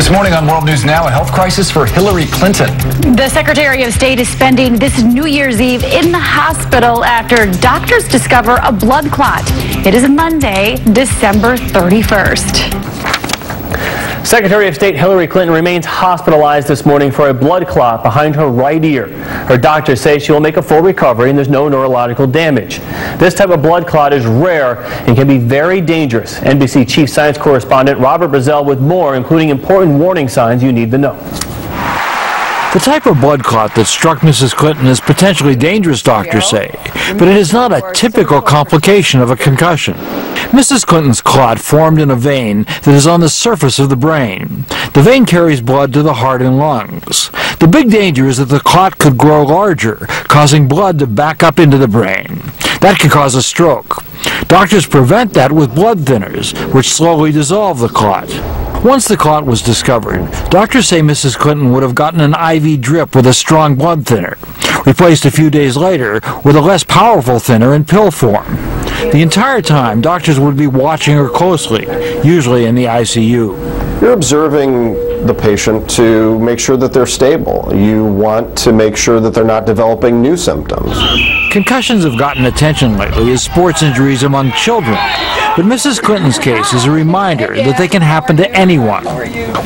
This morning on World News Now, a health crisis for Hillary Clinton. The Secretary of State is spending this New Year's Eve in the hospital after doctors discover a blood clot. It is Monday, December 31st. Secretary of State Hillary Clinton remains hospitalized this morning for a blood clot behind her right ear. Her doctors say she will make a full recovery and there's no neurological damage. This type of blood clot is rare and can be very dangerous. NBC Chief Science Correspondent Robert Bazell with more, including important warning signs you need to know. The type of blood clot that struck Mrs. Clinton is potentially dangerous, doctors say, but it is not a typical complication of a concussion. Mrs. Clinton's clot formed in a vein that is on the surface of the brain. The vein carries blood to the heart and lungs. The big danger is that the clot could grow larger, causing blood to back up into the brain. That could cause a stroke. Doctors prevent that with blood thinners, which slowly dissolve the clot. Once the clot was discovered, doctors say Mrs. Clinton would have gotten an IV drip with a strong blood thinner, replaced a few days later with a less powerful thinner in pill form. The entire time, doctors would be watching her closely, usually in the ICU. You're observing the patient to make sure that they're stable. You want to make sure that they're not developing new symptoms. Concussions have gotten attention lately as sports injuries among children. But Mrs. Clinton's case is a reminder that they can happen to anyone.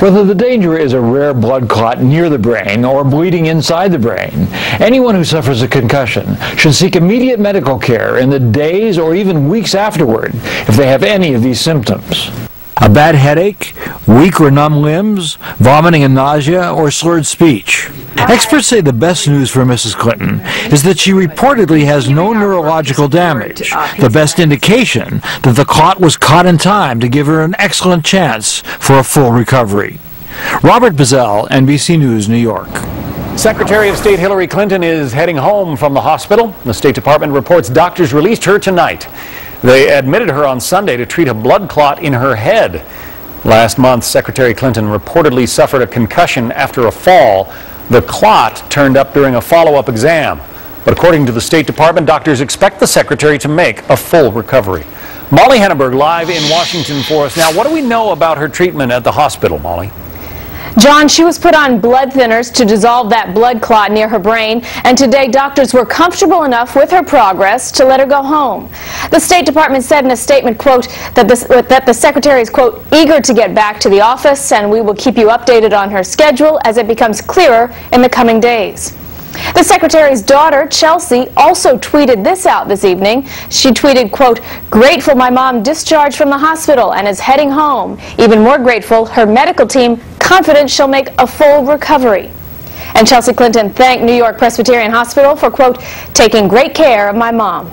Whether the danger is a rare blood clot near the brain or bleeding inside the brain, anyone who suffers a concussion should seek immediate medical care in the days or even weeks afterward if they have any of these symptoms. A bad headache, weak or numb limbs, vomiting and nausea, or slurred speech. Experts say the best news for Mrs. Clinton is that she reportedly has no neurological damage, the best indication that the clot was caught in time to give her an excellent chance for a full recovery. Robert Bazell, NBC News, New York. Secretary of State Hillary Clinton is heading home from the hospital. The State Department reports doctors released her tonight. They admitted her on Sunday to treat a blood clot in her head. Last month, Secretary Clinton reportedly suffered a concussion after a fall. The clot turned up during a follow-up exam. But according to the State Department, doctors expect the secretary to make a full recovery. Molly Henneberg live in Washington for us. Now, what do we know about her treatment at the hospital, Molly? John, she was put on blood thinners to dissolve that blood clot near her brain, and today doctors were comfortable enough with her progress to let her go home. The State Department said in a statement, quote, that the, that the secretary is, quote, eager to get back to the office, and we will keep you updated on her schedule as it becomes clearer in the coming days. The secretary's daughter, Chelsea, also tweeted this out this evening. She tweeted, quote, grateful my mom discharged from the hospital and is heading home. Even more grateful, her medical team confident she'll make a full recovery. And Chelsea Clinton thanked New York Presbyterian Hospital for, quote, taking great care of my mom.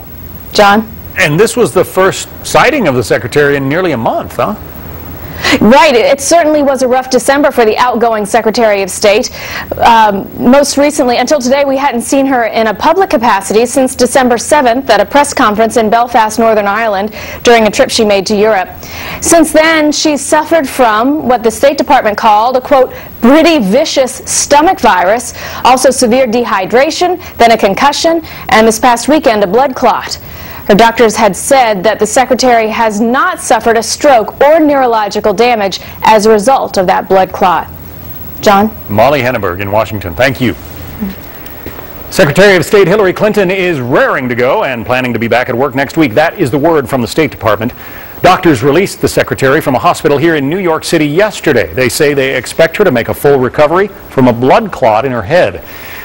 John? And this was the first sighting of the secretary in nearly a month, huh? Right. It certainly was a rough December for the outgoing Secretary of State. Um, most recently, until today, we hadn't seen her in a public capacity since December 7th at a press conference in Belfast, Northern Ireland, during a trip she made to Europe. Since then, she's suffered from what the State Department called a, quote, pretty vicious stomach virus, also severe dehydration, then a concussion, and this past weekend, a blood clot. Her doctors had said that the secretary has not suffered a stroke or neurological damage as a result of that blood clot. John? Molly Henneberg in Washington. Thank you. Secretary of State Hillary Clinton is raring to go and planning to be back at work next week. That is the word from the State Department. Doctors released the secretary from a hospital here in New York City yesterday. They say they expect her to make a full recovery from a blood clot in her head.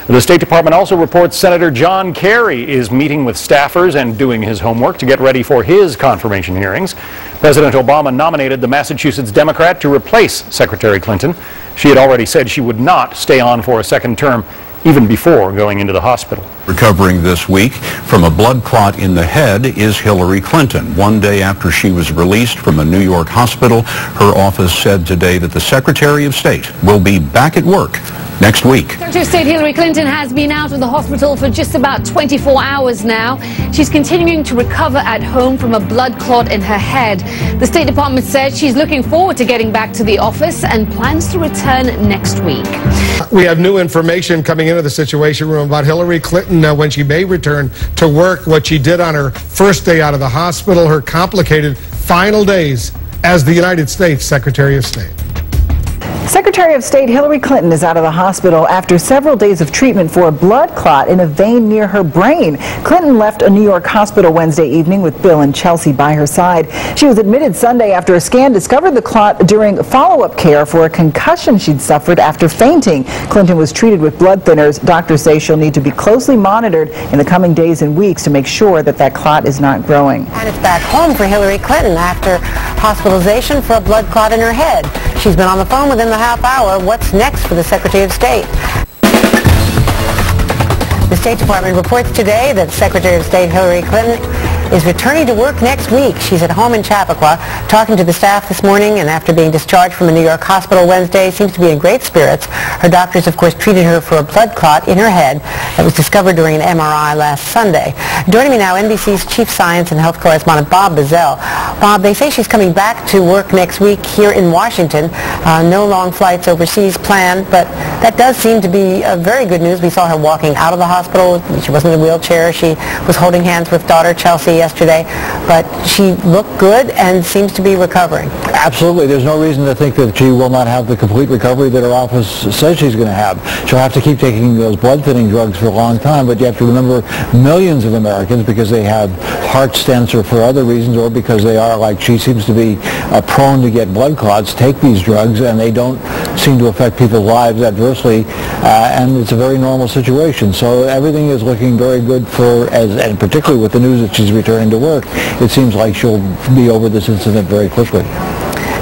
The State Department also reports Senator John Kerry is meeting with staffers and doing his homework to get ready for his confirmation hearings. President Obama nominated the Massachusetts Democrat to replace Secretary Clinton. She had already said she would not stay on for a second term even before going into the hospital. Recovering this week from a blood clot in the head is Hillary Clinton. One day after she was released from a New York hospital, her office said today that the Secretary of State will be back at work next week. Secretary of State Hillary Clinton has been out of the hospital for just about 24 hours now. She's continuing to recover at home from a blood clot in her head. The State Department said she's looking forward to getting back to the office and plans to return next week. We have new information coming into the Situation Room about Hillary Clinton uh, when she may return to work, what she did on her first day out of the hospital, her complicated final days as the United States Secretary of State. Secretary of State Hillary Clinton is out of the hospital after several days of treatment for a blood clot in a vein near her brain. Clinton left a New York hospital Wednesday evening with Bill and Chelsea by her side. She was admitted Sunday after a scan discovered the clot during follow-up care for a concussion she'd suffered after fainting. Clinton was treated with blood thinners. Doctors say she'll need to be closely monitored in the coming days and weeks to make sure that that clot is not growing. And it's back home for Hillary Clinton after hospitalization for a blood clot in her head. She's been on the phone within the half hour. What's next for the Secretary of State? The State Department reports today that Secretary of State Hillary Clinton is returning to work next week. She's at home in Chappaqua talking to the staff this morning and after being discharged from a New York hospital Wednesday seems to be in great spirits. Her doctors, of course, treated her for a blood clot in her head that was discovered during an MRI last Sunday. Joining me now, NBC's Chief Science and Health Correspondent Bob Bazell. Bob, they say she's coming back to work next week here in Washington. Uh, no long flights overseas planned, but that does seem to be uh, very good news. We saw her walking out of the hospital. She wasn't in a wheelchair. She was holding hands with daughter Chelsea yesterday, but she looked good and seems to be recovering. Absolutely. There's no reason to think that she will not have the complete recovery that her office says she's going to have. She'll have to keep taking those blood thinning drugs for a long time, but you have to remember millions of Americans, because they have heart stents or for other reasons, or because they are, like she seems to be, uh, prone to get blood clots, take these drugs, and they don't seem to affect people's lives adversely, uh, and it's a very normal situation. So everything is looking very good for, as, and particularly with the news that she's returning to work, it seems like she'll be over this incident very quickly.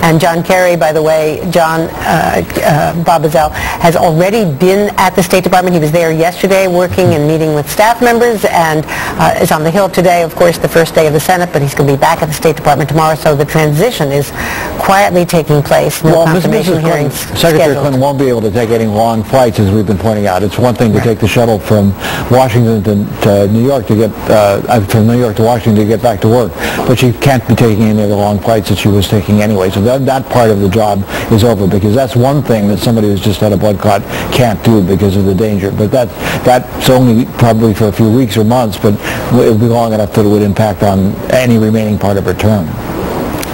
And John Kerry, by the way, John uh, uh, has already been at the State Department. He was there yesterday working and meeting with staff members and uh, is on the Hill today, of course, the first day of the Senate, but he's going to be back at the State Department tomorrow. So the transition is quietly taking place. No well, confirmation Mrs. hearings Secretary scheduled. Clinton won't be able to take any long flights, as we've been pointing out. It's one thing to take the shuttle from Washington to, to New York to get uh, uh, from New York to Washington to get back to work, but she can't be taking any of the long flights that she was taking anyway. So that that part of the job is over because that's one thing that somebody who's just had a blood clot can't do because of the danger. But that that's only probably for a few weeks or months, but it would be long enough that it would impact on any remaining part of her term.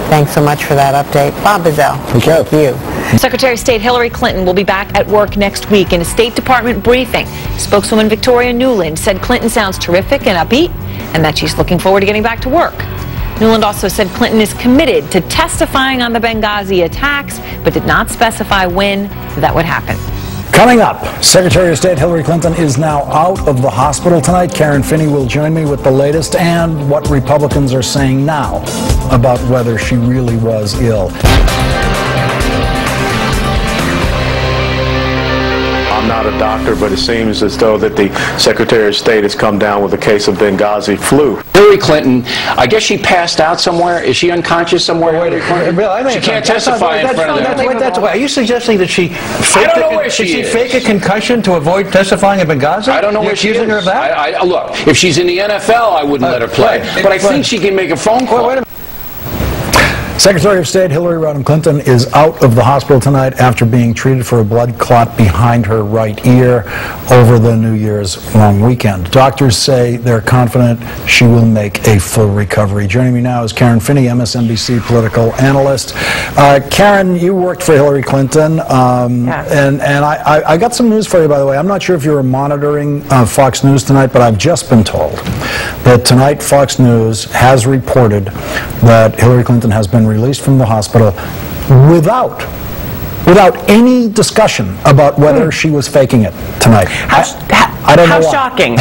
Thanks so much for that update. Bob Bazell, Take care. thank you. Secretary of State Hillary Clinton will be back at work next week in a State Department briefing. Spokeswoman Victoria Nuland said Clinton sounds terrific and upbeat and that she's looking forward to getting back to work. Nuland also said Clinton is committed to testifying on the Benghazi attacks, but did not specify when that would happen. Coming up, Secretary of State Hillary Clinton is now out of the hospital tonight. Karen Finney will join me with the latest and what Republicans are saying now about whether she really was ill. I'm not a doctor, but it seems as though that the Secretary of State has come down with a case of Benghazi flu. Hillary Clinton, I guess she passed out somewhere. Is she unconscious somewhere? Hillary Clinton? Bill, I think she can't not- that's not- testify in that's- front of no, them. that's- wait, that's why. Are you suggesting that she faked I don't a know con- where she she is. fake a concussion to avoid testifying in Benghazi? I don't know You're where she accusing is. her of that? I, I, look, if she's in the NFL, I wouldn't uh, let her play. right. But I Right. think she can make a phone call. Secretary of State Hillary Rodham Clinton is out of the hospital tonight after being treated for a blood clot behind her right ear over the New Year's long weekend. Doctors say they're confident she will make a full recovery. Joining me now is Karen Finney, MSNBC political analyst. Uh, Karen, you worked for Hillary Clinton, um, and, and I, I, I got some news for you, by the way. I'm not sure if you were monitoring uh, Fox News tonight, but I've just been told that tonight Fox News has reported that Hillary Clinton has been released from the hospital without without any discussion about whether hmm. she was faking it tonight. I, I don't How know why. shocking.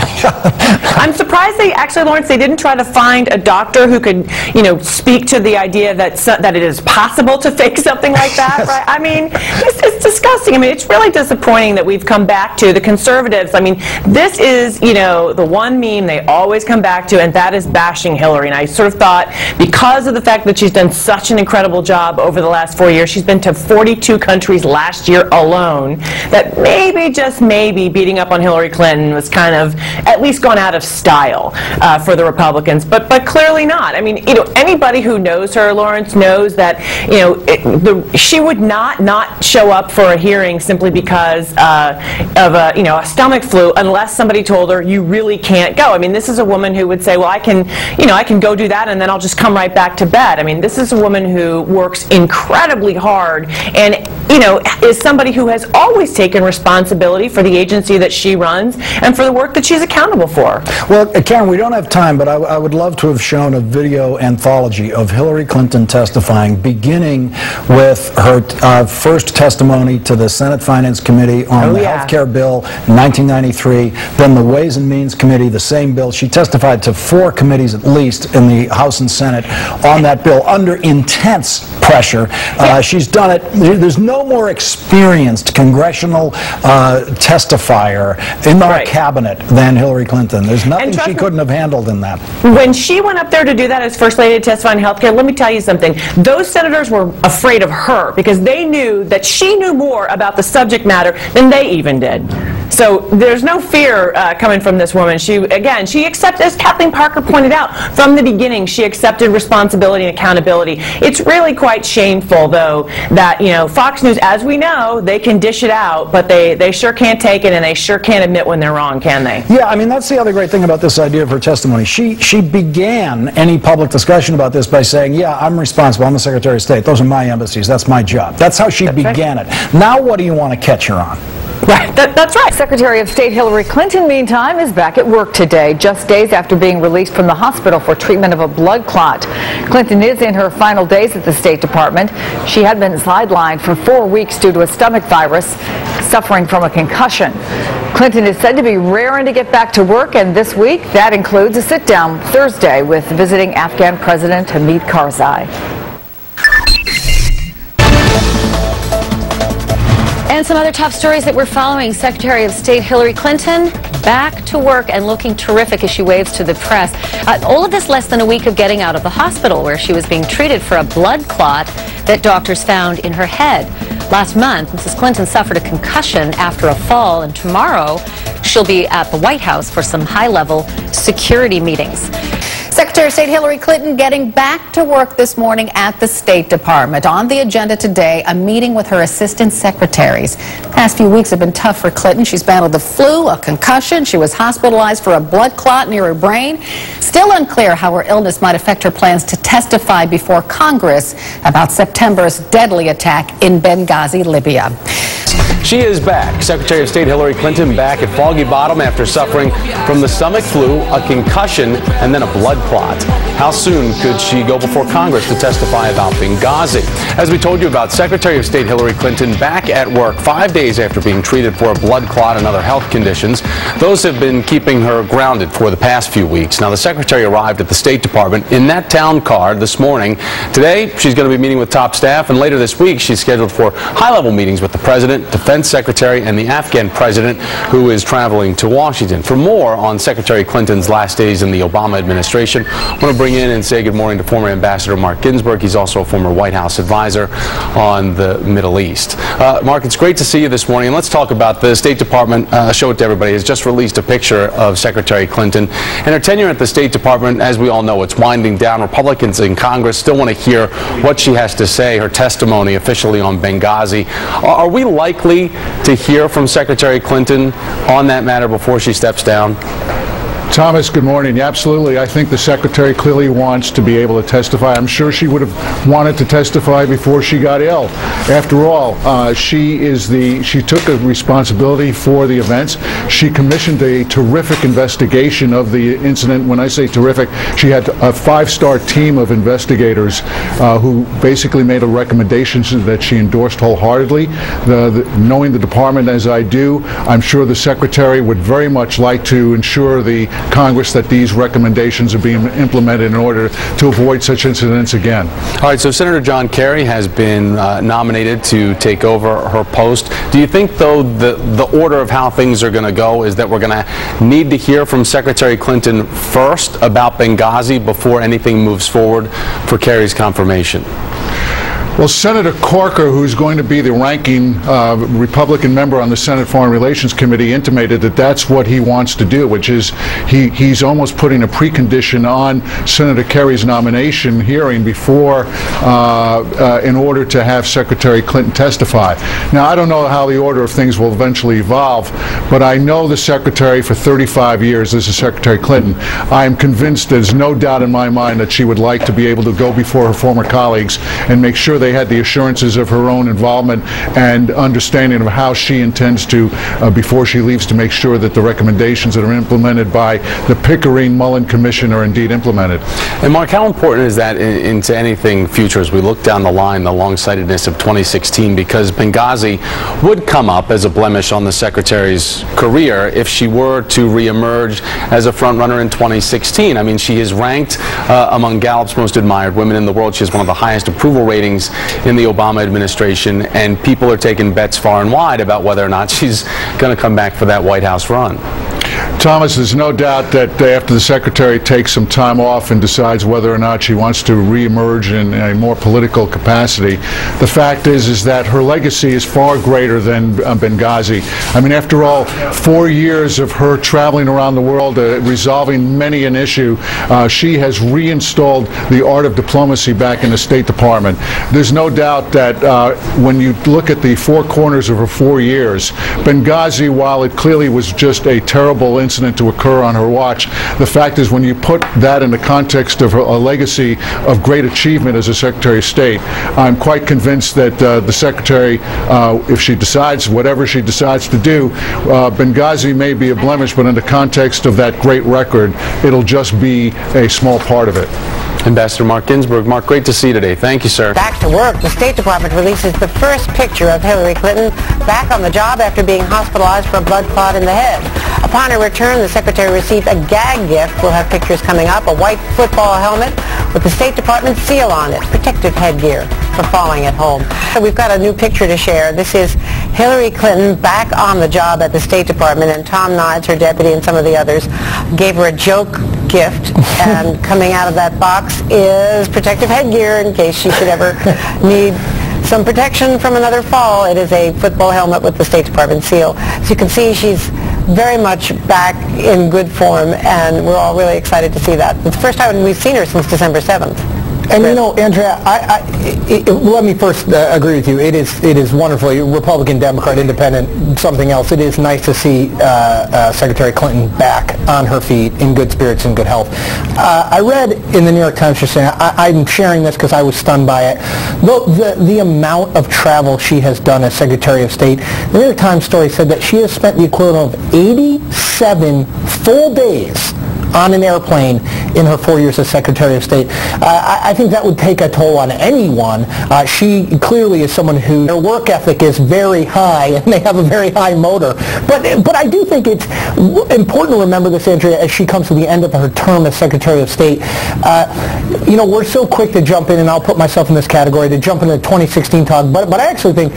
I'm surprised they actually, Lawrence, they didn't try to find a doctor who could, you know, speak to the idea that so, that it is possible to fake something like that, right? I mean, it's, it's disgusting. I mean, it's really disappointing that we've come back to the conservatives. I mean, this is, you know, the one meme they always come back to, and that is bashing Hillary. And I sort of thought, because of the fact that she's done such an incredible job over the last four years, she's been to 42 countries last year alone, that maybe, just maybe, beating up on Hillary Clinton was kind of at least gone out of style uh, for the Republicans, but but clearly not. I mean, you know, anybody who knows her, Lawrence, knows that you know it, the, she would not not show up for a hearing simply because uh, of a you know a stomach flu unless somebody told her you really can't go. I mean, this is a woman who would say, well, I can you know I can go do that and then I'll just come right back to bed. I mean, this is a woman who works incredibly hard and you know, is somebody who has always taken responsibility for the agency that she runs and for the work that she's accountable for. Well, Karen, we don't have time, but I, I would love to have shown a video anthology of Hillary Clinton testifying, beginning with her uh, first testimony to the Senate Finance Committee on Oh, the yeah. health care bill in 1993, then the Ways and Means Committee, the same bill. She testified to four committees at least in the House and Senate on that bill under intense pressure. Uh, she's done it. There's no more experienced congressional uh, testifier in our cabinet than Hillary Clinton. There's nothing she me- couldn't have handled in that. When she went up there to do that as First Lady to testify on health care, let me tell you something. Those senators were afraid of her because they knew that she knew more about the subject matter than they even did. So there's no fear uh, coming from this woman. She, again, she accepted, as Kathleen Parker pointed out, from the beginning, she accepted responsibility and accountability. It's really quite shameful, though, that, you know, Fox News, as we know, they can dish it out, but they, they sure can't take it and they sure can't admit when they're wrong, can they? Yeah, I mean, that's the other great thing about this idea of her testimony. She, she began any public discussion about this by saying, yeah, I'm responsible. I'm the Secretary of State. Those are my embassies. That's my job. That's how she began it. Now what do you want to catch her on? Right, that, that's right. Secretary of State Hillary Clinton, meantime, is back at work today, just days after being released from the hospital for treatment of a blood clot. Clinton is in her final days at the State Department. She had been sidelined for four weeks due to a stomach virus, suffering from a concussion. Clinton is said to be raring to get back to work, and this week that includes a sit-down Thursday with visiting Afghan President Hamid Karzai. And some other top stories that we're following. Secretary of State Hillary Clinton back to work and looking terrific as she waves to the press. Uh, all of this less than a week of getting out of the hospital where she was being treated for a blood clot that doctors found in her head. Last month, Mrs. Clinton suffered a concussion after a fall, and tomorrow she'll be at the White House for some high-level security meetings. Secretary of State Hillary Clinton getting back to work this morning at the State Department. On the agenda today, a meeting with her assistant secretaries. The past few weeks have been tough for Clinton. She's battled the flu, a concussion. She was hospitalized for a blood clot near her brain. Still unclear how her illness might affect her plans to testify before Congress about September's deadly attack in Benghazi, Libya. She is back. Secretary of State Hillary Clinton back at Foggy Bottom after suffering from the stomach flu, a concussion, and then a blood clot. How soon could she go before Congress to testify about Benghazi? As we told you about, Secretary of State Hillary Clinton back at work five days after being treated for a blood clot and other health conditions. Those have been keeping her grounded for the past few weeks. Now, the Secretary arrived at the State Department in that town car this morning. Today, she's going to be meeting with top staff, and later this week, she's scheduled for high-level meetings with the President, Defense Secretary, and the Afghan President, who is traveling to Washington. For more on Secretary Clinton's last days in the Obama administration, I want to bring in and say good morning to former Ambassador Mark Ginsberg. He's also a former White House advisor on the Middle East. Uh, Mark, it's great to see you this morning. Let's talk about the State Department. Uh, show it to everybody. Has just released a picture of Secretary Clinton and her tenure at the State Department. As we all know, it's winding down. Republicans in Congress still want to hear what she has to say. Her testimony officially on Benghazi. Are we likely to hear from Secretary Clinton on that matter before she steps down? Thomas, good morning. Absolutely. I think the secretary clearly wants to be able to testify. I'm sure she would have wanted to testify before she got ill. After all, uh, she is the she took a responsibility for the events. She commissioned a terrific investigation of the incident. When I say terrific, she had a five-star team of investigators uh, who basically made a recommendation that she endorsed wholeheartedly. The, the, knowing the department as I do, I'm sure the secretary would very much like to ensure the Congress that these recommendations are being implemented in order to avoid such incidents again. All right, so Senator John Kerry has been uh, nominated to take over her post. Do you think, though, the, the order of how things are going to go is that we're going to need to hear from Secretary Clinton first about Benghazi before anything moves forward for Kerry's confirmation? Well, Senator Corker, who's going to be the ranking uh, Republican member on the Senate Foreign Relations Committee, intimated that that's what he wants to do, which is he, he's almost putting a precondition on Senator Kerry's nomination hearing before, uh, uh, in order to have Secretary Clinton testify. Now, I don't know how the order of things will eventually evolve, but I know the Secretary for 35 years. This is Secretary Clinton. I am convinced there's no doubt in my mind that she would like to be able to go before her former colleagues and make sure they had the assurances of her own involvement and understanding of how she intends to, uh, before she leaves, to make sure that the recommendations that are implemented by the Pickering Mullen Commission are indeed implemented. And Mark, how important is that in, into anything future as we look down the line, the long-sightedness of 2016? Because Benghazi would come up as a blemish on the Secretary's career if she were to reemerge as a frontrunner in 2016. I mean, she is ranked uh, among Gallup's most admired women in the world. She has one of the highest approval ratings in the Obama administration, and people are taking bets far and wide about whether or not she's going to come back for that White House run. Thomas, there's no doubt that after the Secretary takes some time off and decides whether or not she wants to reemerge in a more political capacity, the fact is is that her legacy is far greater than uh, Benghazi. I mean, after all, four years of her traveling around the world, uh, resolving many an issue, uh, she has reinstalled the art of diplomacy back in the State Department. There's no doubt that uh, when you look at the four corners of her four years, Benghazi, while it clearly was just a terrible incident to occur on her watch. The fact is, when you put that in the context of her, a legacy of great achievement as a Secretary of State, I'm quite convinced that uh, the Secretary, uh, if she decides whatever she decides to do, uh, Benghazi may be a blemish, but in the context of that great record, it'll just be a small part of it. Ambassador Mark Ginsberg. Mark, great to see you today. Thank you, sir. Back to work. The State Department releases the first picture of Hillary Clinton back on the job after being hospitalized for a blood clot in the head. Upon her return, the secretary received a gag gift. We'll have pictures coming up. A white football helmet with the State Department seal on it. Protective headgear for falling at home. So we've got a new picture to share. This is Hillary Clinton back on the job at the State Department, and Tom Nides, her deputy, and some of the others gave her a joke gift. and coming out of that box is protective headgear in case she should ever need some protection from another fall. It is a football helmet with the State Department seal. So you can see she's very much back in good form, and we're all really excited to see that. It's the first time we've seen her since December 7th. And you know, Andrea, I, I, it, it, let me first uh, agree with you. It is it is wonderful. Republican, Democrat, Independent, something else. It is nice to see uh, uh, Secretary Clinton back on her feet, in good spirits and good health. Uh, I read in the New York Times just saying I, am sharing this because I was stunned by it. The, the the amount of travel she has done as Secretary of State. The New York Times story said that she has spent the equivalent of 87 full days on an airplane in her four years as Secretary of State. Uh, I, I, think that would take a toll on anyone. Uh, she clearly is someone who their work ethic is very high and they have a very high motor. But but I do think it's important to remember this, Andrea, as she comes to the end of her term as Secretary of State. Uh, you know, we're so quick to jump in, and I'll put myself in this category, to jump into 2016 talk, but, but I actually think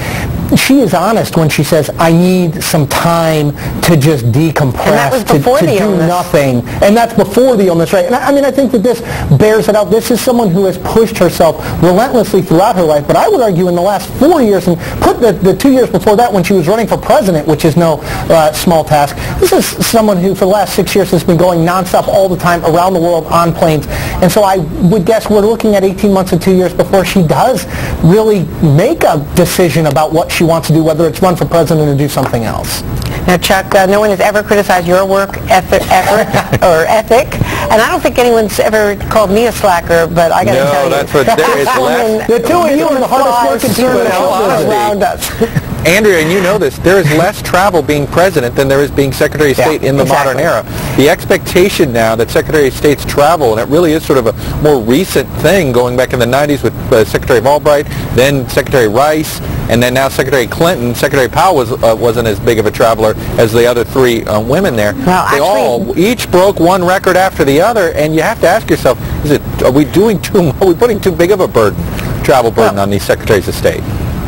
she is honest when she says, I need some time to just decompress, to, to do illness. nothing. And that's before the illness, right? And I, I mean, I think that this bears it out. This is someone who has pushed herself relentlessly throughout her life, but I would argue in the last four years, and put the, the two years before that when she was running for president, which is no uh, small task, this is someone who for the last six years has been going nonstop all the time around the world on planes. And so I would guess we're looking at 18 months and two years before she does really make a decision about what she wants to do, whether it's run for president or do something else. Now, Chuck, uh, no one has ever criticized your work ethic, effort or ethic, and I don't think anyone's ever called me a slacker. But I got to no, tell you, no, that's what there is less. The two of you are the hardest working team around us. Andrea, and you know this, there is less travel being president than there is being Secretary of State yeah, in the exactly. modern era. The expectation now that Secretary of State's travel, and it really is sort of a more recent thing going back in the 90s with uh, Secretary of Albright, then Secretary Rice, and then now Secretary Clinton. Secretary Powell was, uh, wasn't as big of a traveler as the other three uh, women there. Well, they actually, all each broke one record after the other, and you have to ask yourself, is it, are we doing too, are we putting too big of a burden, travel burden well, on these Secretaries of State?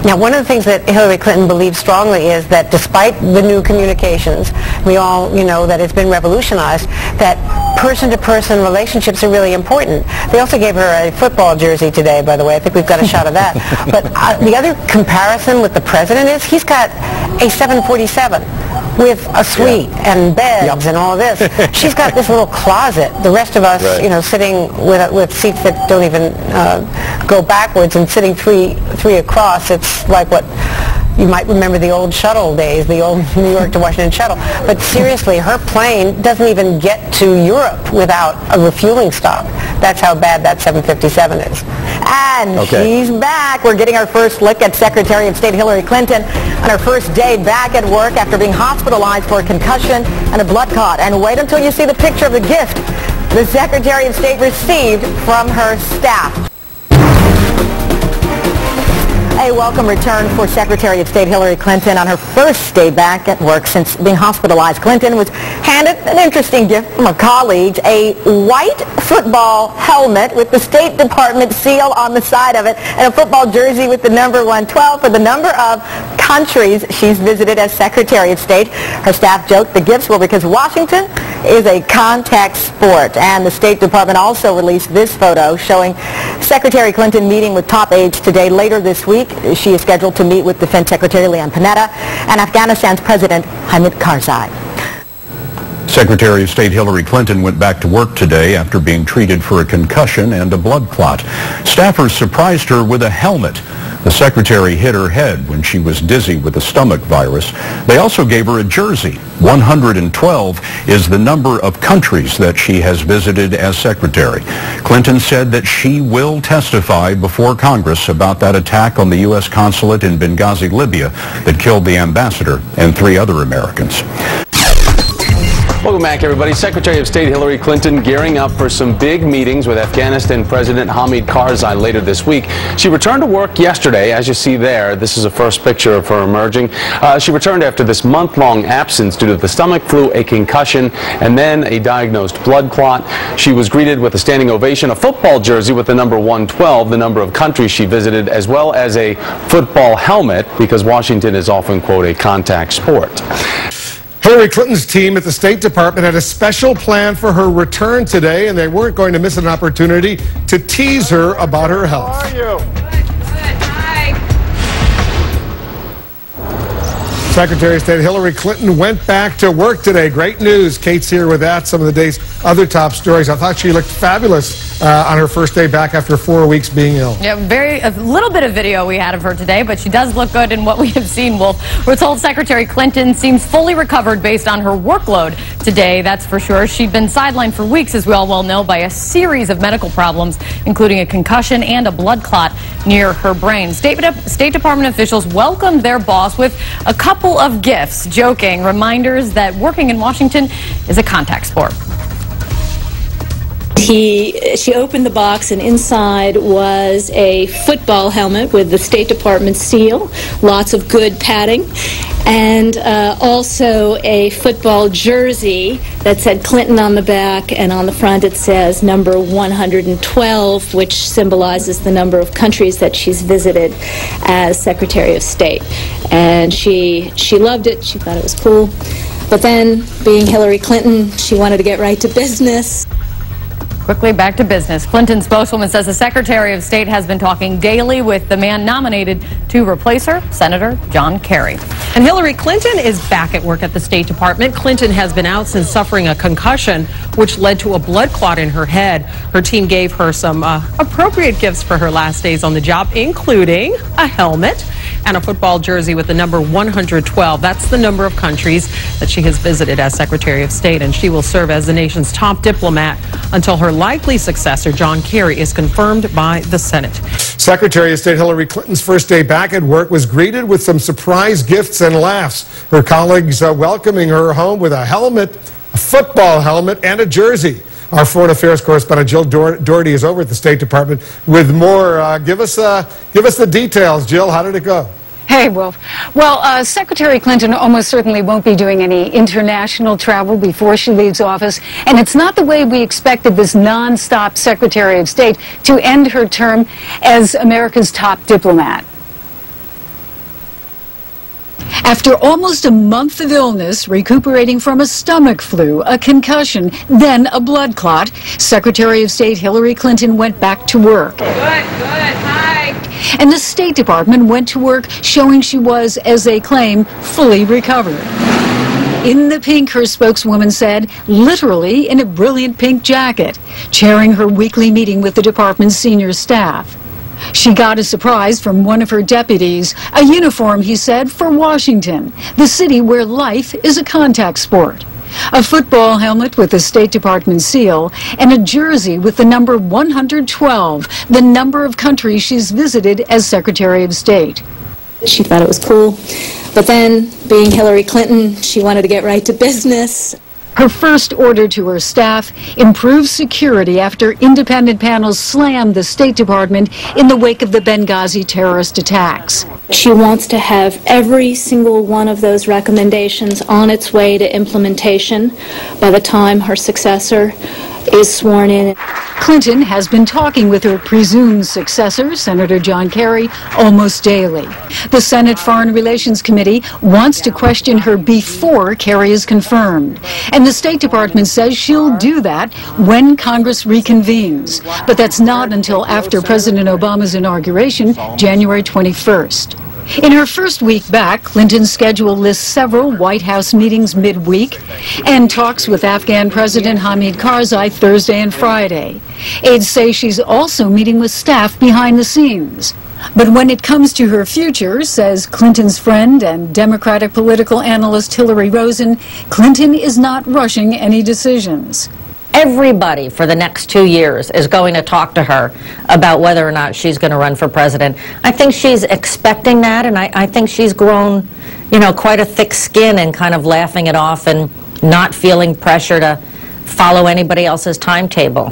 Now, one of the things that Hillary Clinton believes strongly is that despite the new communications, we all, you know, that it's been revolutionized, that person-to-person relationships are really important. They also gave her a football jersey today, by the way. I think we've got a shot of that. But uh, the other comparison with the president is he's got a 747 with a suite yeah. and beds yep. and all this. She's got this little closet. The rest of us, right. you know, sitting with with seats that don't even uh, go backwards and sitting three three across. It's like what You might remember the old shuttle days, the old New York to Washington shuttle. But seriously, her plane doesn't even get to Europe without a refueling stop. That's how bad that 757 is. And Okay. she's back. We're getting our first look at Secretary of State Hillary Clinton on her first day back at work after being hospitalized for a concussion and a blood clot. And wait until you see the picture of the gift the Secretary of State received from her staff. A welcome return for Secretary of State Hillary Clinton on her first day back at work since being hospitalized. Clinton was handed an interesting gift from her colleagues, a white football helmet with the State Department seal on the side of it and a football jersey with the number 112 for the number of countries she's visited as Secretary of State. Her staff joked the gifts were because Washington is a contact sport. And the State Department also released this photo showing Secretary Clinton meeting with top aides today. Later this week, she is scheduled to meet with Defense Secretary Leon Panetta and Afghanistan's President Hamid Karzai. Secretary of State Hillary Clinton went back to work today after being treated for a concussion and a blood clot. Staffers surprised her with a helmet. The secretary hit her head when she was dizzy with a stomach virus. They also gave her a jersey. 112 is the number of countries that she has visited as secretary. Clinton said that she will testify before Congress about that attack on the U.S. consulate in Benghazi, Libya that killed the ambassador and three other Americans. Welcome back, everybody. Secretary of State Hillary Clinton gearing up for some big meetings with Afghanistan President Hamid Karzai later this week. She returned to work yesterday, as you see there. This is a first picture of her emerging. Uh, she returned after this month-long absence due to the stomach flu, a concussion, and then a diagnosed blood clot. She was greeted with a standing ovation, a football jersey with the number 112, the number of countries she visited, as well as a football helmet, because Washington is often, quote, a contact sport. Hillary Clinton's team at the State Department had a special plan for her return today, and they weren't going to miss an opportunity to tease her about her health. Secretary of State Hillary Clinton went back to work today. Great news. Kate's here with that. Some of the day's other top stories. I thought she looked fabulous uh, on her first day back after four weeks being ill. Yeah, very a little bit of video we had of her today, but she does look good in what we have seen. Wolf, we're told Secretary Clinton seems fully recovered based on her workload today. That's for sure. She'd been sidelined for weeks, as we all well know, by a series of medical problems, including a concussion and a blood clot near her brain. State, State Department officials welcomed their boss with a couple of gifts, joking reminders that working in Washington is a contact sport. He, she opened the box, and inside was a football helmet with the State Department seal, lots of good padding, and uh, also a football jersey that said Clinton on the back, and on the front it says number 112, which symbolizes the number of countries that she's visited as Secretary of State. And she she loved it. She thought it was cool. But then, being Hillary Clinton, she wanted to get right to business. Quickly back to business. Clinton's spokeswoman says the Secretary of State has been talking daily with the man nominated to replace her, Senator John Kerry. And Hillary Clinton is back at work at the State Department. Clinton has been out since suffering a concussion, which led to a blood clot in her head. Her team gave her some uh, appropriate gifts for her last days on the job, including a helmet and a football jersey with the number 112. That's the number of countries that she has visited as Secretary of State, and she will serve as the nation's top diplomat until her likely successor, John Kerry, is confirmed by the Senate. Secretary of State Hillary Clinton's first day back at work was greeted with some surprise gifts and laughs. Her colleagues uh, welcoming her home with a helmet, a football helmet, and a jersey. Our foreign affairs correspondent Jill Doher- Dougherty is over at the State Department with more. Uh, give us uh, give us the details, Jill. How did it go? Hey, Wolf. Well, uh, Secretary Clinton almost certainly won't be doing any international travel before she leaves office. And it's not the way we expected this nonstop Secretary of State to end her term as America's top diplomat. After almost a month of illness, recuperating from a stomach flu, a concussion, then a blood clot, Secretary of State Hillary Clinton went back to work. Good, good. Hi. And the State Department went to work showing she was, as they claim, fully recovered. In the pink, her spokeswoman said, literally in a brilliant pink jacket, chairing her weekly meeting with the department's senior staff. She got a surprise from one of her deputies, a uniform, he said, for Washington, the city where life is a contact sport. A football helmet with the State Department seal, and a jersey with the number 112, the number of countries she's visited as Secretary of State. She thought it was cool. But then, being Hillary Clinton, she wanted to get right to business. Her first order to her staff improve security after independent panels slammed the State Department in the wake of the Benghazi terrorist attacks. She wants to have every single one of those recommendations on its way to implementation by the time her successor is sworn in. Clinton has been talking with her presumed successor, Senator John Kerry, almost daily. The Senate Foreign Relations Committee wants to question her before Kerry is confirmed. And the State Department says she'll do that when Congress reconvenes. But that's not until after President Obama's inauguration, January 21st. In her first week back, Clinton's schedule lists several White House meetings midweek and talks with Afghan President Hamid Karzai Thursday and Friday. Aides say she's also meeting with staff behind the scenes. But when it comes to her future, says Clinton's friend and Democratic political analyst Hillary Rosen, Clinton is not rushing any decisions. Everybody for the next two years is going to talk to her about whether or not she's going to run for president. I think she's expecting that, and I, I think she's grown, you know, quite a thick skin and kind of laughing it off and not feeling pressure to follow anybody else's timetable.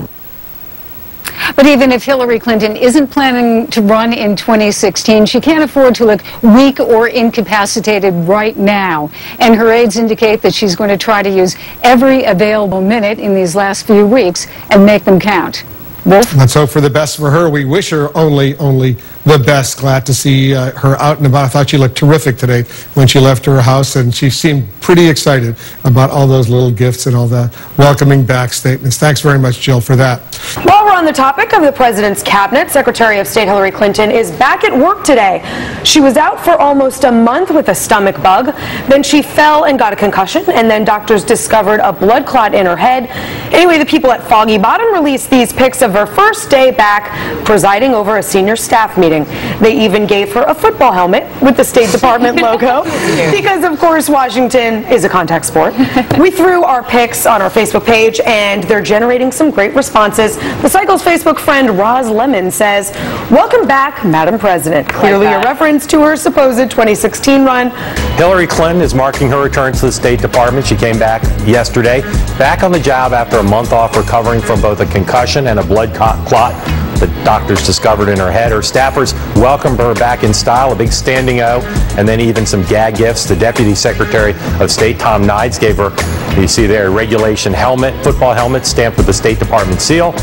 But even if Hillary Clinton isn't planning to run in 2016, she can't afford to look weak or incapacitated right now. And her aides indicate that she's going to try to use every available minute in these last few weeks and make them count. Wolf? Let's hope for the best for her. We wish her only, only the best. Glad to see uh, her out and about. I thought she looked terrific today when she left her house, and she seemed pretty excited about all those little gifts and all the welcoming back statements. Thanks very much, Jill, for that. While we're on the topic of the president's cabinet, Secretary of State Hillary Clinton is back at work today. She was out for almost a month with a stomach bug. Then she fell and got a concussion, and then doctors discovered a blood clot in her head. Anyway, the people at Foggy Bottom released these pics of her first day back presiding over a senior staff meeting. They even gave her a football helmet with the State Department logo because, of course, Washington is a contact sport. We threw our pics on our Facebook page, and they're generating some great responses. The Cycle's Facebook friend Roz Lemon says, Welcome back, Madam President. Clearly a reference to her supposed 2016 run. Hillary Clinton is marking her return to the State Department. She came back yesterday, back on the job after a month off recovering from both a concussion and a blood clot the doctors discovered in her head. Her staffers welcomed her back in style, a big standing O, and then even some gag gifts. The Deputy Secretary of State, Tom Nides, gave her, you see there, regulation helmet, football helmet stamped with the State Department seal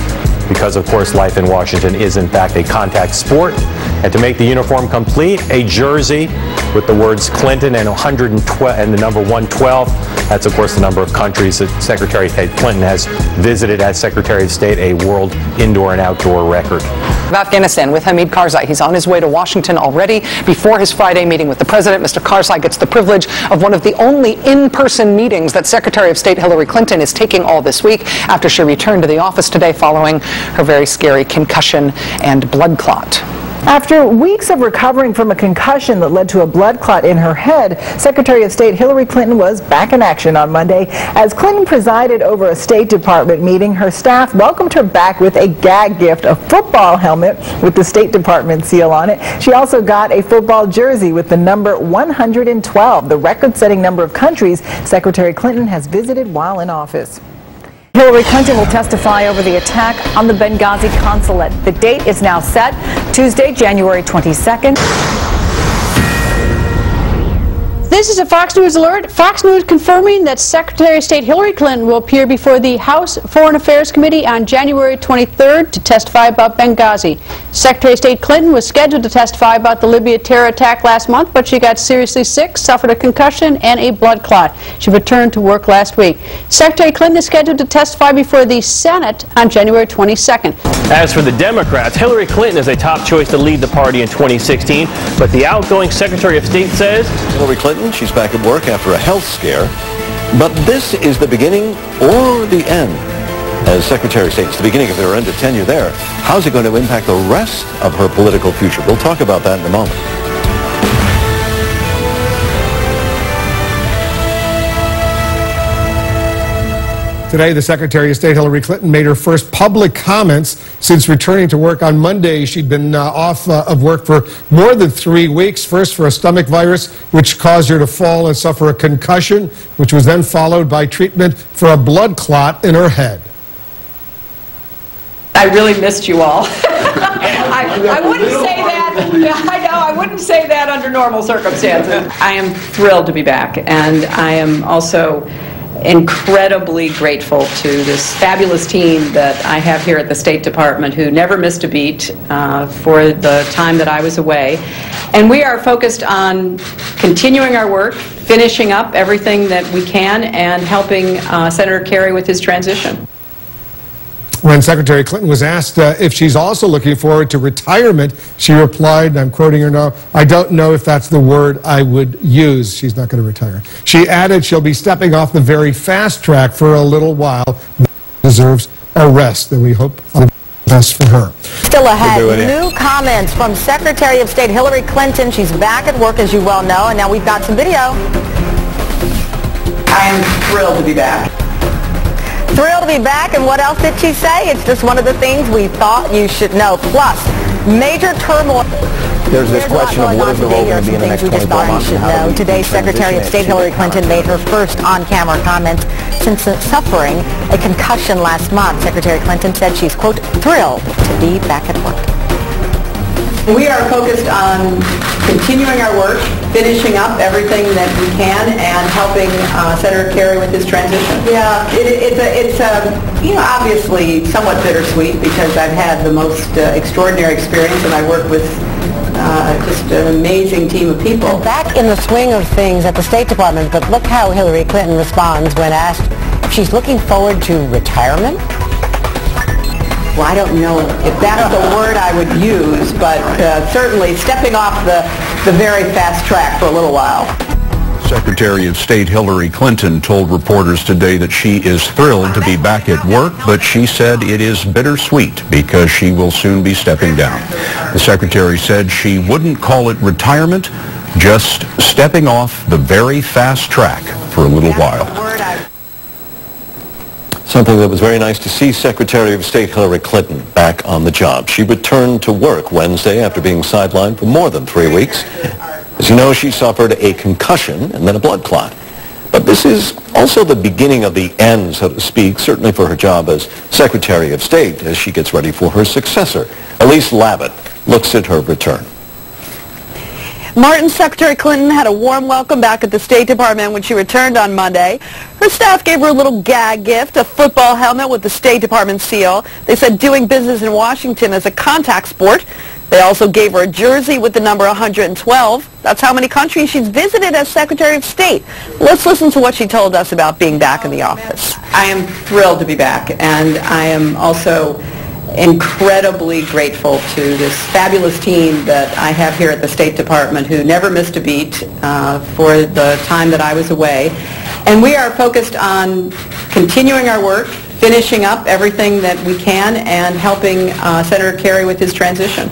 because of course life in Washington is in fact a contact sport. And to make the uniform complete, a jersey with the words Clinton and 112 and the number 112. That's of course the number of countries that Secretary of State Clinton has visited as Secretary of State, a world indoor and outdoor record. Of Afghanistan with Hamid Karzai. He's on his way to Washington already. Before his Friday meeting with the president, Mr. Karzai gets the privilege of one of the only in-person meetings that Secretary of State Hillary Clinton is taking all this week after she returned to the office today following her very scary concussion and blood clot. After weeks of recovering from a concussion that led to a blood clot in her head, Secretary of State Hillary Clinton was back in action on Monday. As Clinton presided over a State Department meeting, her staff welcomed her back with a gag gift, a football helmet with the State Department seal on it. She also got a football jersey with the number 112, the record-setting number of countries Secretary Clinton has visited while in office. Hillary Clinton will testify over the attack on the Benghazi consulate. The date is now set, Tuesday, January 22nd. This is a Fox News alert. Fox News confirming that Secretary of State Hillary Clinton will appear before the House Foreign Affairs Committee on January 23rd to testify about Benghazi. Secretary of State Clinton was scheduled to testify about the Libya terror attack last month, but she got seriously sick, suffered a concussion, and a blood clot. She returned to work last week. Secretary Clinton is scheduled to testify before the Senate on January 22nd. As for the Democrats, Hillary Clinton is a top choice to lead the party in 2016, but the outgoing Secretary of State says Hillary Clinton She's back at work after a health scare. But this is the beginning or the end as Secretary of State. It's the beginning of her end of tenure there. How's it going to impact the rest of her political future? We'll talk about that in a moment. Today, the Secretary of State Hillary Clinton made her first public comments since returning to work on Monday. She'd been uh, off uh, of work for more than three weeks, first for a stomach virus, which caused her to fall and suffer a concussion, which was then followed by treatment for a blood clot in her head. I really missed you all. I, I wouldn't say that. I know I wouldn't say that under normal circumstances. I am thrilled to be back, and I am also incredibly grateful to this fabulous team that I have here at the State Department who never missed a beat uh, for the time that I was away. And we are focused on continuing our work, finishing up everything that we can, and helping uh, Senator Kerry with his transition. When Secretary Clinton was asked uh, if she's also looking forward to retirement, she replied, and I'm quoting her now, I don't know if that's the word I would use. She's not going to retire. She added she'll be stepping off the very fast track for a little while. Deserves a rest, and we hope the best for her. Still ahead, new comments from Secretary of State Hillary Clinton. She's back at work, as you well know, and now we've got some video. I am thrilled to be back. Thrilled to be back, and what else did she say? It's just one of the things we thought you should know. Plus, major turmoil. There's this question of what is the role going to be in the next 24 months and how we Today, Secretary of State Hillary Clinton made her first on-camera comments since suffering a concussion last month. Secretary Clinton said she's, quote, thrilled to be back at work. We are focused on continuing our work, finishing up everything that we can, and helping uh, Senator Kerry with his transition. Yeah, it, it's a, it's a, you know, obviously somewhat bittersweet because I've had the most uh, extraordinary experience, and I work with uh, just an amazing team of people. Back in the swing of things at the State Department, but look how Hillary Clinton responds when asked if she's looking forward to retirement. Well, I don't know if that's the word I would use, but uh, certainly stepping off the, the very fast track for a little while. Secretary of State Hillary Clinton told reporters today that she is thrilled to be back at work, but she said it is bittersweet because she will soon be stepping down. The secretary said she wouldn't call it retirement, just stepping off the very fast track for a little while. Something that was very nice to see Secretary of State Hillary Clinton back on the job. She returned to work Wednesday after being sidelined for more than three weeks. As you know, she suffered a concussion and then a blood clot. But this is also the beginning of the end, so to speak, certainly for her job as Secretary of State as she gets ready for her successor. Elise Labott looks at her return. Martin Secretary Clinton had a warm welcome back at the State Department when she returned on Monday. Her staff gave her a little gag gift, a football helmet with the State Department seal. They said doing business in Washington is a contact sport. They also gave her a jersey with the number 112. That's how many countries she's visited as Secretary of State. Let's listen to what she told us about being back in the office. I am thrilled to be back, and I am also incredibly grateful to this fabulous team that I have here at the State Department who never missed a beat uh, for the time that I was away. And we are focused on continuing our work, finishing up everything that we can, and helping uh, Senator Kerry with his transition.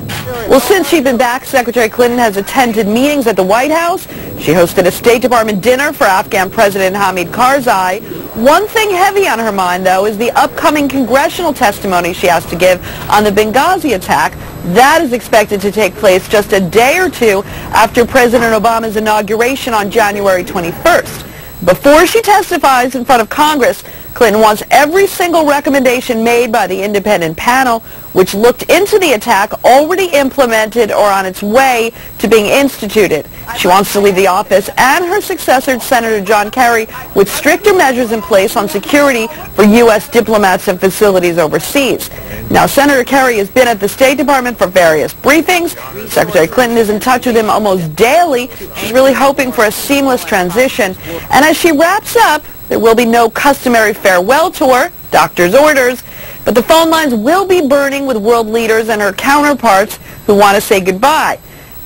Well, since she's been back, Secretary Clinton has attended meetings at the White House. She hosted a State Department dinner for Afghan President Hamid Karzai. One thing heavy on her mind, though, is the upcoming congressional testimony she has to give on the Benghazi attack. That is expected to take place just a day or two after President Obama's inauguration on January 21st. Before she testifies in front of Congress, Clinton wants every single recommendation made by the independent panel, which looked into the attack, already implemented or on its way to being instituted. She wants to leave the office and her successor, Senator John Kerry, with stricter measures in place on security for U.S. diplomats and facilities overseas. Now, Senator Kerry has been at the State Department for various briefings. Secretary Clinton is in touch with him almost daily. She's really hoping for a seamless transition. And as she wraps up, there will be no customary farewell tour, doctor's orders, but the phone lines will be burning with world leaders and her counterparts who want to say goodbye.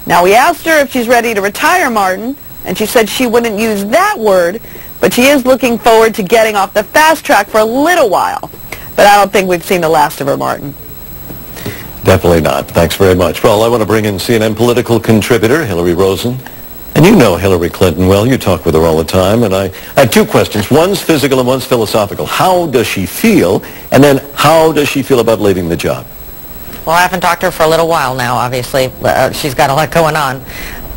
Now, we asked her if she's ready to retire, Martin, and she said she wouldn't use that word, but she is looking forward to getting off the fast track for a little while. but I don't think we've seen the last of her, Martin. Definitely not. Thanks very much. Well, I want to bring in CNN political contributor Hillary Rosen. And you know Hillary Clinton well. You talk with her all the time. And I, I have two questions. One's physical and one's philosophical. How does she feel? And then how does she feel about leaving the job? Well, I haven't talked to her for a little while now, obviously. Uh, she's got a lot going on.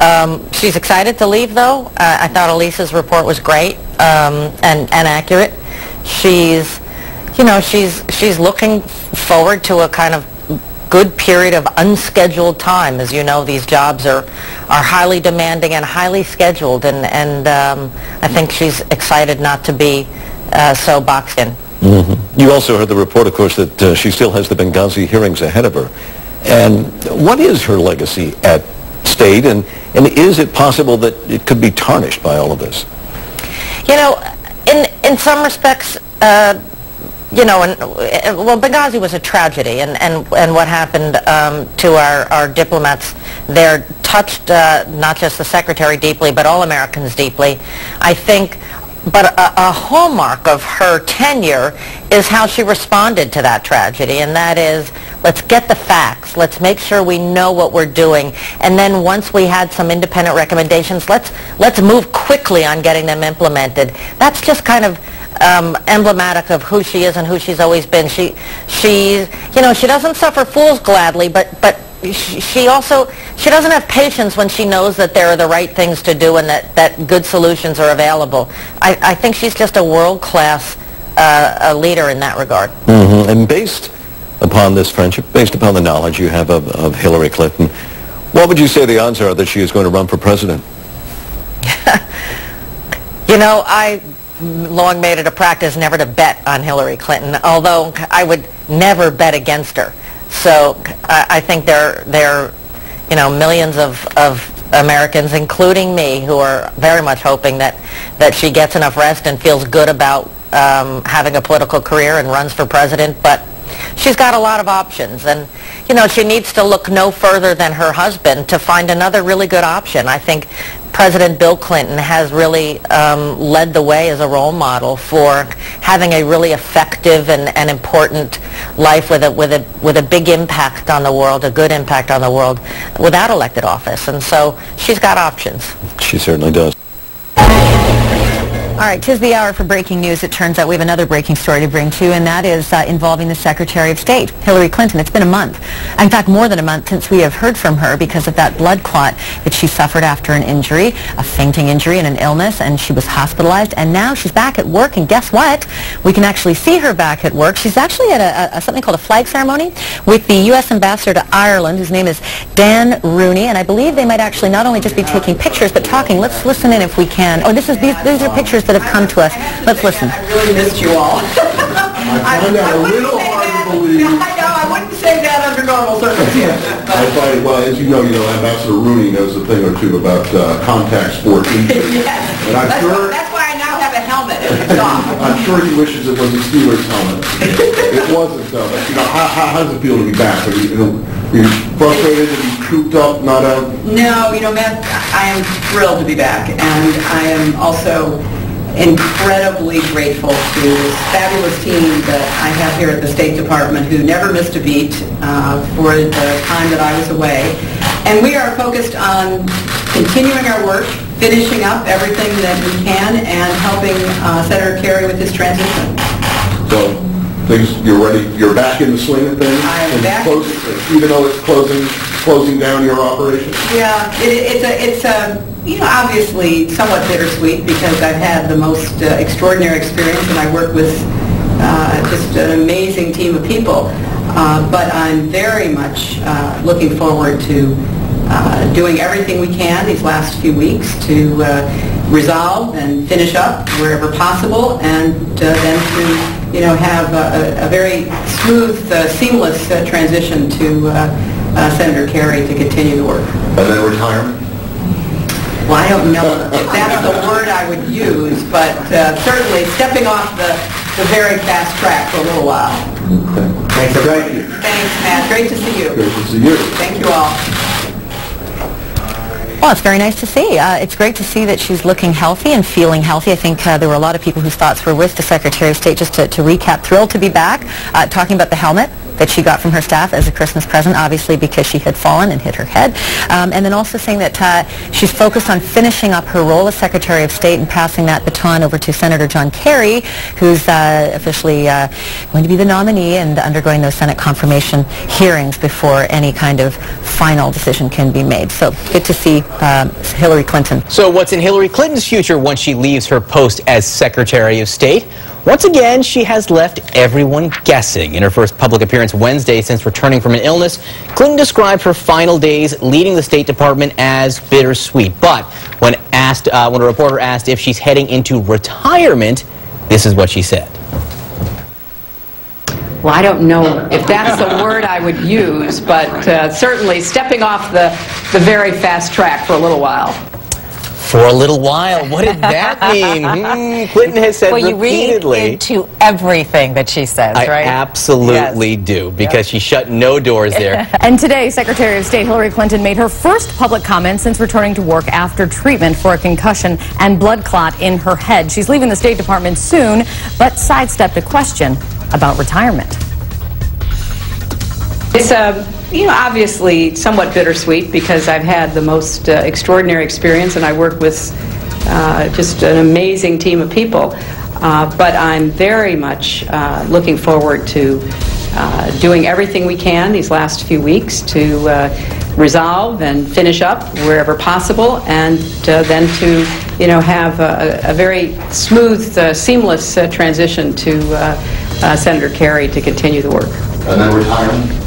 Um, she's excited to leave, though. Uh, I thought Elise's report was great um, and, and accurate. She's, you know, she's, she's looking forward to a kind of good period of unscheduled time. As you know, these jobs are, are highly demanding and highly scheduled, and, and um, I think she's excited not to be uh, so boxed in. Mm-hmm. You also heard the report, of course, that uh, she still has the Benghazi hearings ahead of her. And what is her legacy at state, and, and is it possible that it could be tarnished by all of this? You know, in, in some respects, uh, you know, and, well, Benghazi was a tragedy, and, and, and what happened um, to our, our diplomats there touched uh, not just the secretary deeply, but all Americans deeply. I think but a, a, hallmark of her tenure is how she responded to that tragedy, and that is, let's get the facts, let's make sure we know what we're doing, and then once we had some independent recommendations, let's, let's move quickly on getting them implemented. That's just kind of um, emblematic of who she is and who she's always been. She, she, you know, she doesn't suffer fools gladly, but, but she also she doesn't have patience when she knows that there are the right things to do and that, that good solutions are available. I, I think she's just a world-class uh, leader in that regard. Mm-hmm. And based upon this friendship, based upon the knowledge you have of, of Hillary Clinton, what would you say the odds are that she is going to run for president? you know, I long made it a practice never to bet on Hillary Clinton, although I would never bet against her. So I, I think there, there, you know, millions of, of Americans, including me, who are very much hoping that, that she gets enough rest and feels good about um, having a political career and runs for president. But she's got a lot of options. And, you know, she needs to look no further than her husband to find another really good option. I think President Bill Clinton has really um, led the way as a role model for having a really effective and, and important life with a, with, a, with a big impact on the world, a good impact on the world, without elected office. And so she's got options. She certainly does. All right, tis the hour for breaking news. It turns out we have another breaking story to bring to you, and that is uh, involving the Secretary of State, Hillary Clinton. It's been a month, in fact, more than a month since we have heard from her because of that blood clot that she suffered after an injury, a fainting injury and an illness, and she was hospitalized, and now she's back at work, and guess what? We can actually see her back at work. She's actually at a, a, something called a flag ceremony with the U.S. Ambassador to Ireland, whose name is Dan Rooney, and I believe they might actually not only just be taking pictures, but talking. Let's listen in if we can. Oh, this is these, these are pictures that have come to us. Let's listen. I really missed you all. I find that a little hard to believe. I know, I wouldn't say that under normal circumstances. I find, well, as you know, you know, Ambassador Rooney knows a thing or two about uh, contact sport injuries. yes. And I'm that's, sure, why, that's why I now have a helmet if it's off. I'm sure he wishes it was a Steelers helmet. it wasn't though. But, you know, how, how, how does it feel to be back? Are you, you know, are you frustrated to be cooped up, not out? No, you know, Matt, I am thrilled to be back, and I am also incredibly grateful to this fabulous team that I have here at the State Department who never missed a beat uh, for the time that I was away. And we are focused on continuing our work, finishing up everything that we can, and helping uh, Senator Kerry with his transition. So things, you're ready, you're back in the swing of things? I am back. close- Even though it's closing, closing down your operation? Yeah, it, it's a, it's a, you know, obviously somewhat bittersweet because I've had the most uh, extraordinary experience and I work with uh, just an amazing team of people. Uh, but I'm very much uh, looking forward to uh, doing everything we can these last few weeks to uh, resolve and finish up wherever possible and then to, you know, have a, a very smooth, uh, seamless uh, transition to uh, Senator Kerry to continue the work. And then retirement? Well, I don't know if that's the word I would use, but uh, certainly stepping off the, the very fast track for a little while. Thank you. Thanks, Matt. Great to see you. Great to see you. Thank you all. Well, it's very nice to see. Uh, it's great to see that she's looking healthy and feeling healthy. I think uh, there were a lot of people whose thoughts were with the Secretary of State. Just to, to recap, thrilled to be back, uh, talking about the helmet that she got from her staff as a Christmas present, obviously because she had fallen and hit her head. Um, and then also saying that uh, she's focused on finishing up her role as Secretary of State and passing that baton over to Senator John Kerry, who's uh, officially uh, going to be the nominee and undergoing those Senate confirmation hearings before any kind of final decision can be made. So good to see um, Hillary Clinton. So what's in Hillary Clinton's future once she leaves her post as Secretary of State? Once again, she has left everyone guessing. In her first public appearance Wednesday since returning from an illness, Clinton described her final days leading the State Department as bittersweet. But when asked, uh, when a reporter asked if she's heading into retirement, this is what she said. Well, I don't know if that's the word I would use, but uh, certainly stepping off the, the very fast track for a little while. For a little while. What did that mean? Hmm, Clinton has said well, you repeatedly. read into everything that she says, I right? absolutely do, because she shut no doors there. And today, Secretary of State Hillary Clinton made her first public comment since returning to work after treatment for a concussion and blood clot in her head. She's leaving the State Department soon, but sidestepped a question about retirement. It's uh, you know obviously somewhat bittersweet because I've had the most uh, extraordinary experience and I work with uh, just an amazing team of people. Uh, but I'm very much uh, looking forward to uh, doing everything we can these last few weeks to uh, resolve and finish up wherever possible, and then to you know have a, a very smooth, seamless transition to Senator Kerry to continue the work. And then retirement?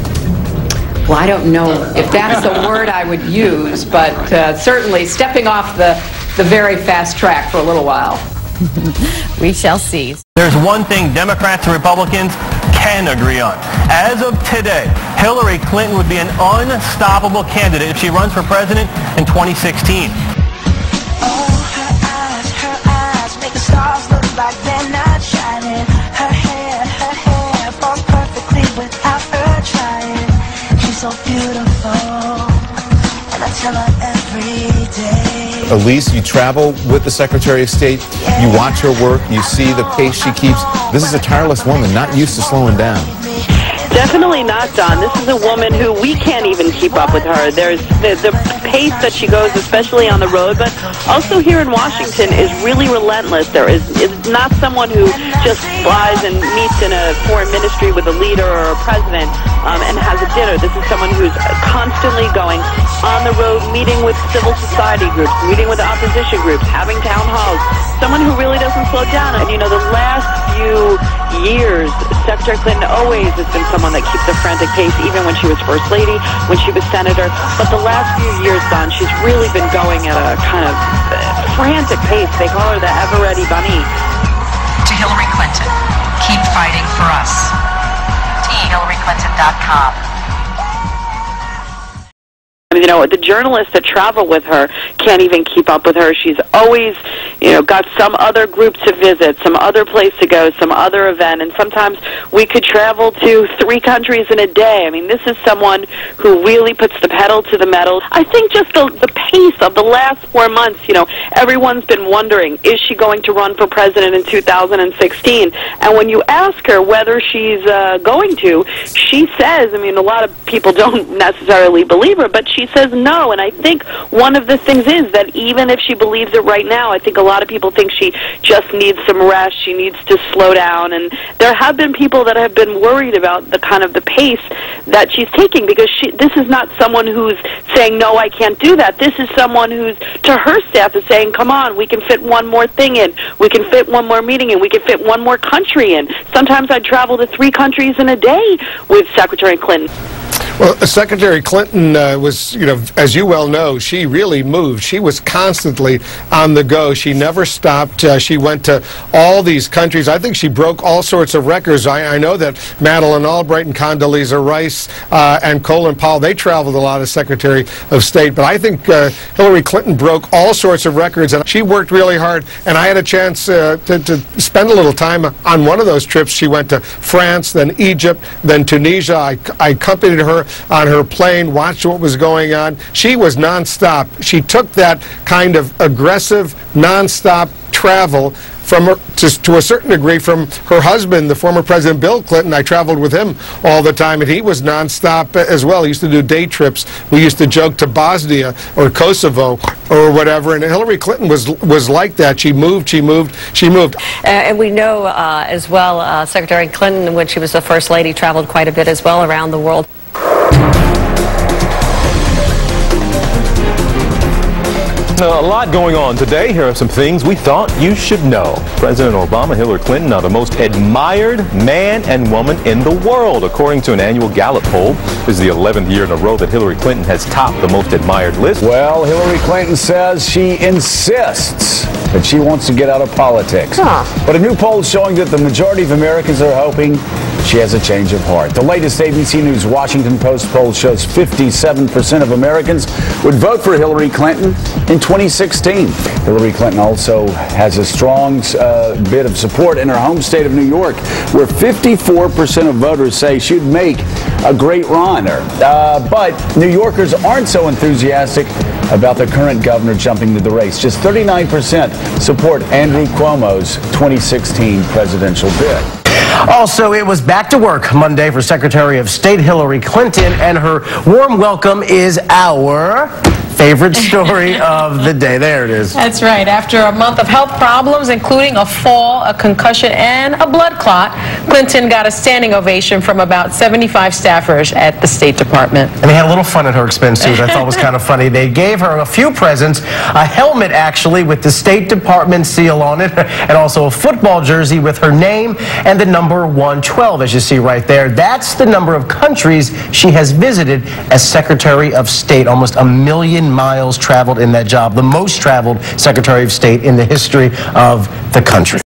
Well, I don't know if that's the word I would use, but uh, certainly stepping off the, the very fast track for a little while. we shall see. There's one thing Democrats and Republicans can agree on. As of today, Hillary Clinton would be an unstoppable candidate if she runs for president in 2016. So beautiful, and I tell her every day. Elise, you travel with the Secretary of State. You watch her work. You see the pace she keeps. This is a tireless woman, not used to slowing down. Definitely not, Don. This is a woman who we can't even keep up with her. There's the, the pace that she goes, especially on the road, but also here in Washington, is really relentless. There is, is not someone who just flies and meets in a foreign ministry with a leader or a president um, and has a dinner. This is someone who's constantly going on the road, meeting with civil society groups, meeting with opposition groups, having town halls. Someone who really doesn't slow down. And you know, the last few years, Secretary Clinton always has been someone that keeps a frantic pace, even when she was First Lady, when she was Senator. But the last few years, Don, she's really been going at a kind of uh, frantic pace. They call her the ever-ready bunny. To Hillary Clinton, keep fighting for us. THillaryClinton.com. You know, the journalists that travel with her can't even keep up with her. She's always, you know, got some other group to visit, some other place to go, some other event, and sometimes we could travel to three countries in a day. I mean, this is someone who really puts the pedal to the metal. I think just the, the pace of the last four months, you know, everyone's been wondering, is she going to run for president in 2016? And when you ask her whether she's uh, going to, she says, I mean, a lot of people don't necessarily believe her, but she says no. And I think one of the things is that even if she believes it right now, I think a lot of people think she just needs some rest. She needs to slow down. And there have been people that have been worried about the kind of the pace that she's taking because she, this is not someone who's saying, no, I can't do that. This is someone who's, to her staff, is saying, come on, we can fit one more thing in. We can fit one more meeting in. We can fit one more country in. Sometimes I travel to three countries in a day with Secretary Clinton. Well, Secretary Clinton uh, was, you know, as you well know, she really moved. She was constantly on the go. She never stopped. Uh, she went to all these countries. I think she broke all sorts of records. I, I know that Madeleine Albright and Condoleezza Rice uh, and Colin Powell, they traveled a lot as Secretary of State. But I think uh, Hillary Clinton broke all sorts of records, and she worked really hard. And I had a chance uh, to, to spend a little time on one of those trips. She went to France, then Egypt, then Tunisia. I, I accompanied her on her plane, watched what was going on. She was nonstop. She took that kind of aggressive, nonstop travel from her, to, to a certain degree from her husband, the former President Bill Clinton. I traveled with him all the time, and he was nonstop as well. He used to do day trips. We used to joke to Bosnia or Kosovo or whatever. And Hillary Clinton was was like that. She moved, she moved, she moved. Uh, and we know uh, as well, uh, Secretary Clinton, when she was the first lady, traveled quite a bit as well around the world. A lot going on today. Here are some things we thought you should know. President Obama, Hillary Clinton are the most admired man and woman in the world, according to an annual Gallup poll. This is the 11th year in a row that Hillary Clinton has topped the most admired list. Well, Hillary Clinton says she insists that she wants to get out of politics. But a new poll showing that the majority of Americans are hoping she has a change of heart. The latest ABC News Washington Post poll shows 57% of Americans would vote for Hillary Clinton in 2016. Hillary Clinton also has a strong uh, bit of support in her home state of New York, where 54% of voters say she'd make a great runner. Uh, but New Yorkers aren't so enthusiastic about the current governor jumping to the race. Just 39% support Andrew Cuomo's 2016 presidential bid. Also, it was back to work Monday for Secretary of State Hillary Clinton, and her warm welcome is our favorite story of the day. There it is. That's right. After a month of health problems, including a fall, a concussion, and a blood clot, Clinton got a standing ovation from about 75 staffers at the State Department. And they had a little fun at her expense, too, which I thought was kind of funny. They gave her a few presents, a helmet, actually, with the State Department seal on it, and also a football jersey with her name and the number 112, as you see right there. That's the number of countries she has visited as Secretary of State. Almost a miles traveled in that job, the most traveled Secretary of State in the history of the country.